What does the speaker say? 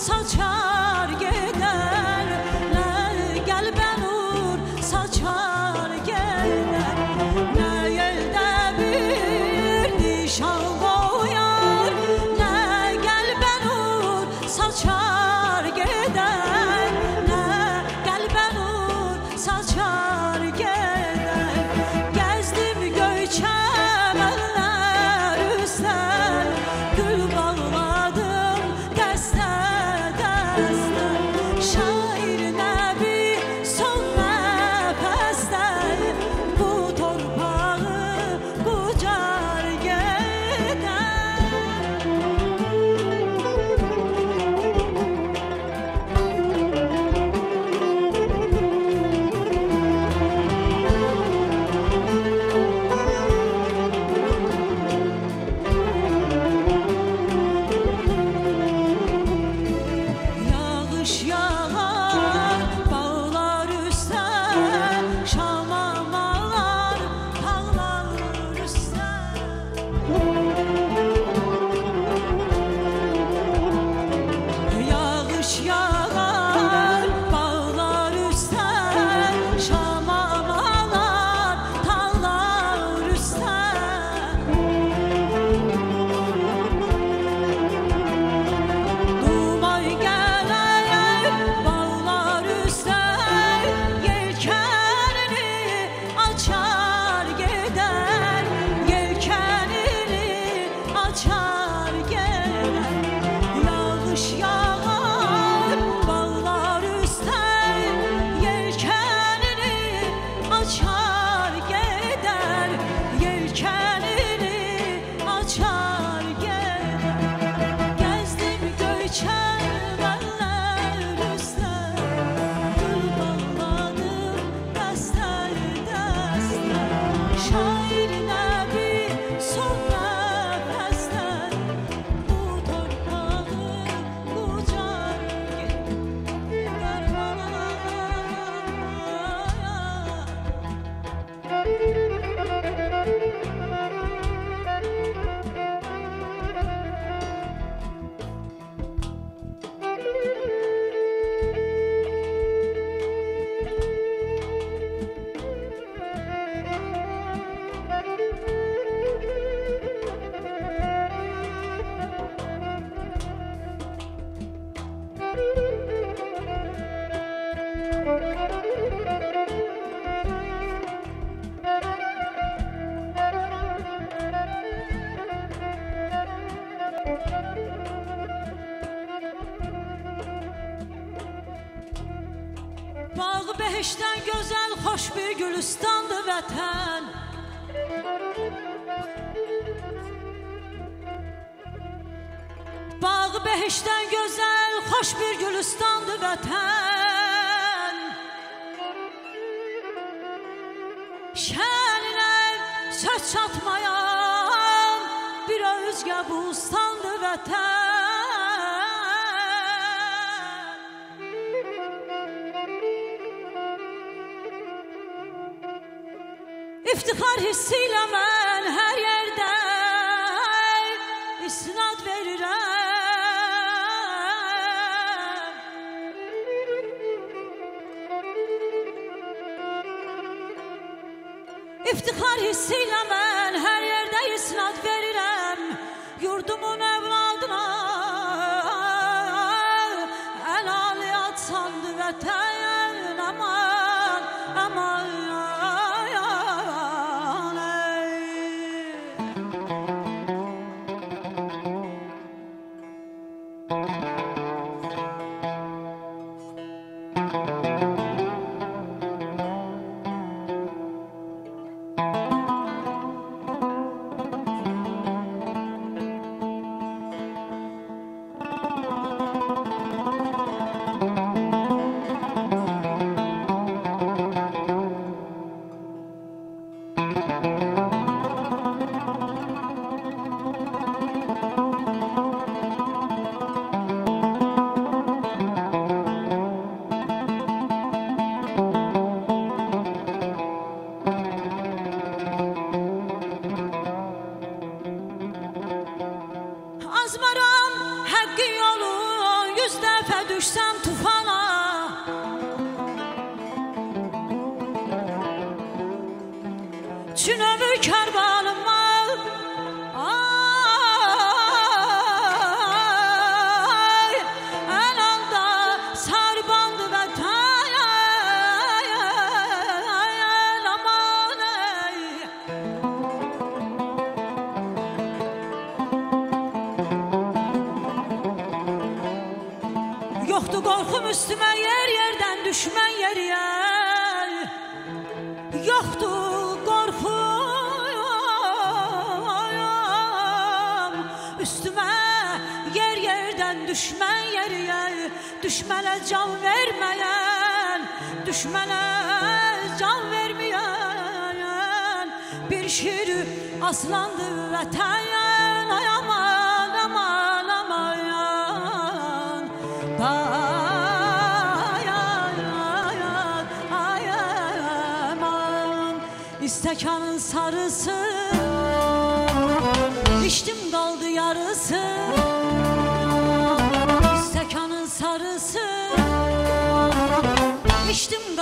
操场 Behişdən gözəl, xoş bir gülüstandır vətən Bağı behişdən gözəl, xoş bir gülüstandır vətən. Şəninə söz çatmayan bir özgə bustandır vətən. İftixar hissiyle mən İftihar hissiyle ben her yerde isnat yer yerden düşmen yer yer Yoktu korkuyum Üstüme yer yerden düşmen yer yer Düşmene can vermeyen Düşmene can vermeyen Bir şiir aslandı vatan Ay İstekanın sarısı. İçtim daldı yarısı. İstekanın sarısı. İçtim